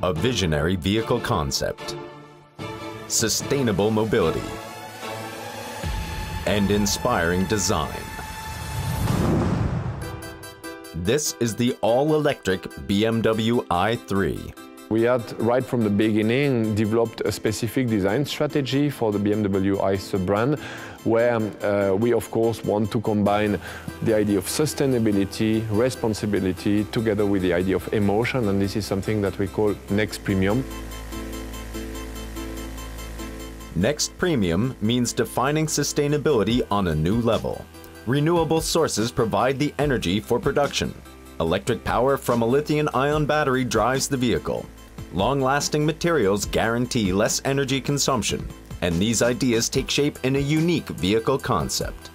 A visionary vehicle concept, sustainable mobility, and inspiring design. This is the all-electric BMW i3. We had, right from the beginning, developed a specific design strategy for the BMW i sub-brand, where uh, we, of course, want to combine the idea of sustainability, responsibility, together with the idea of emotion, and this is something that we call Next Premium. Next Premium means defining sustainability on a new level. Renewable sources provide the energy for production. Electric power from a lithium-ion battery drives the vehicle. Long-lasting materials guarantee less energy consumption, and these ideas take shape in a unique vehicle concept.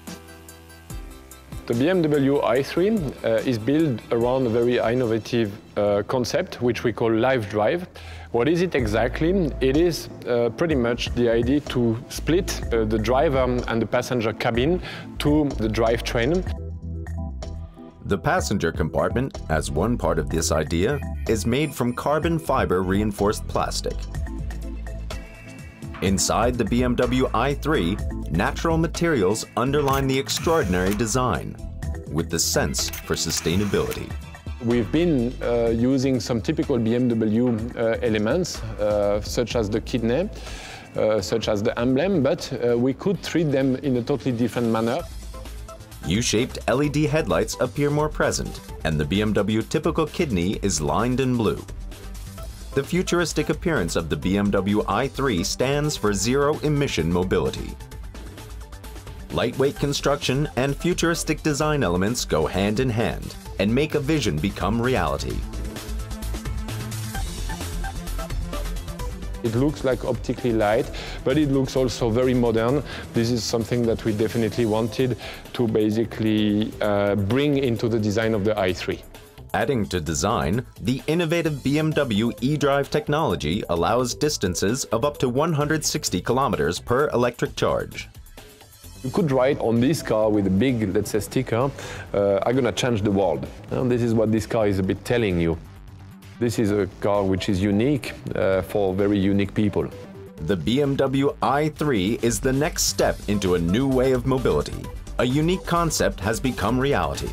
The BMW i3 uh, is built around a very innovative uh, concept, which we call LifeDrive. What is it exactly? It is uh, pretty much the idea to split uh, the driver and the passenger cabin to the drivetrain. The passenger compartment, as one part of this idea, is made from carbon fiber reinforced plastic. Inside the BMW i3, natural materials underline the extraordinary design, with the sense for sustainability. We've been uh, using some typical BMW uh, elements, uh, such as the kidney, uh, such as the emblem, but uh, we could treat them in a totally different manner. U-shaped LED headlights appear more present, and the BMW typical kidney is lined in blue. The futuristic appearance of the BMW i3 stands for zero-emission mobility. Lightweight construction and futuristic design elements go hand in hand and make a vision become reality. It looks like optically light, but it looks also very modern. This is something that we definitely wanted to basically uh, bring into the design of the i3. Adding to design, the innovative BMW eDrive technology allows distances of up to 160 kilometers per electric charge. You could write on this car with a big, let's say, sticker, uh, I'm gonna change the world. And this is what this car is a bit telling you. This is a car which is unique uh, for very unique people. The BMW i3 is the next step into a new way of mobility. A unique concept has become reality.